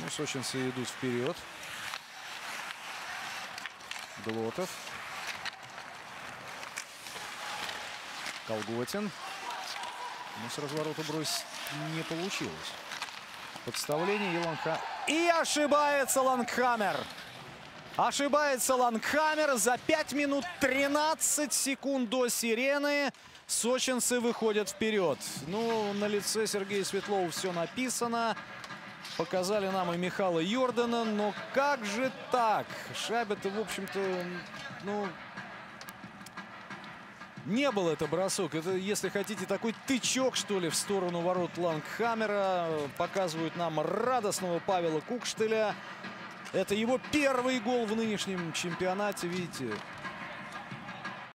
Ну, сочинцы идут вперед. Глотов. Колготин. Но с разворота бросить не получилось. Подставление и Ланха... И ошибается Лангхаммер. Ошибается Лангхаммер. За 5 минут 13 секунд до сирены сочинцы выходят вперед. Ну, на лице Сергея Светлова все написано. Показали нам и Михаила Йордана. Но как же так? Шабета, в общем-то, ну, не был это бросок. Это, если хотите, такой тычок, что ли, в сторону ворот Лангхаммера. Показывают нам радостного Павела Кукштеля. Это его первый гол в нынешнем чемпионате. Видите,